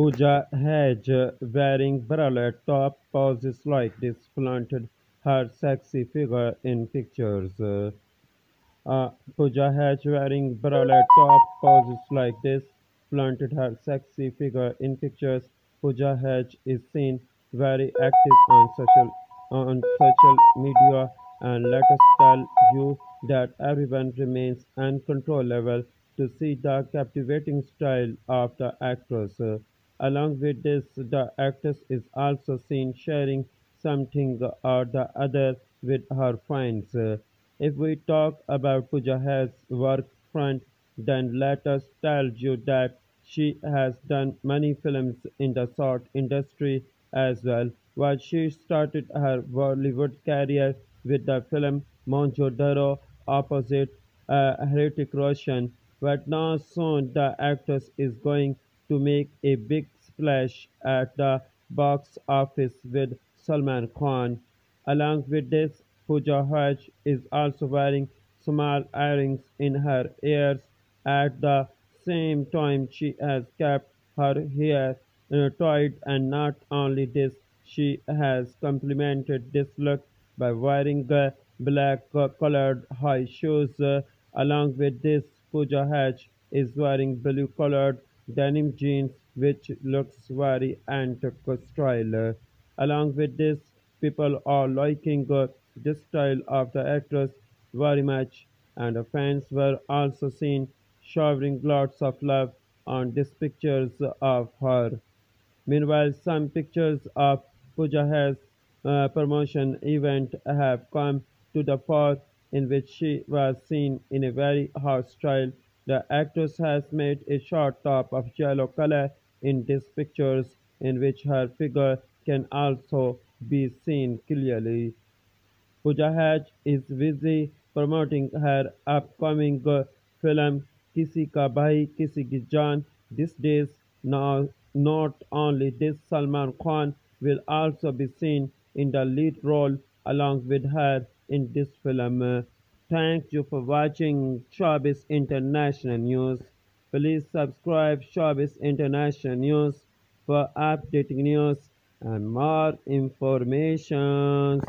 Pooja Hedge, wearing bralette top, poses like this, flaunted her sexy figure in pictures. Uh, Pooja Hedge, wearing bralette top, poses like this, flaunted her sexy figure in pictures. Pooja Hedge is seen very active on social on social media, and let us tell you that everyone remains uncontrollable to see the captivating style of the actress. Along with this, the actress is also seen sharing something or the other with her fans. If we talk about Hedge's work front, then let us tell you that she has done many films in the short industry as well. While she started her Bollywood career with the film Mohenjo-daro opposite uh, Hrithik Roshan, but now soon the actress is going to make a big splash at the box office with Salman Khan. Along with this, Pooja Hedge is also wearing small earrings in her ears. At the same time, she has kept her hair uh, tied, and not only this, she has complemented this look by wearing uh, black uh, colored high shoes. Along with this, Pooja Hedge is wearing blue colored denim jeans, which looks very antique style. Along with this, people are liking this style of the actress very much, and fans were also seen showering lots of love on these pictures of her. Meanwhile, some pictures of Pooja uh, promotion event have come to the fore in which she was seen in a very hot style. The actress has made a short top of yellow color in these pictures in which her figure can also be seen clearly. Pooja Hedge is busy promoting her upcoming film Kisi Ka Bhai Kisi Ki Jaan these days. Now, not only this, Salman Khan will also be seen in the lead role along with her in this film. Thank you for watching Showbiz International News. Please subscribe Showbiz International News for updating news and more information.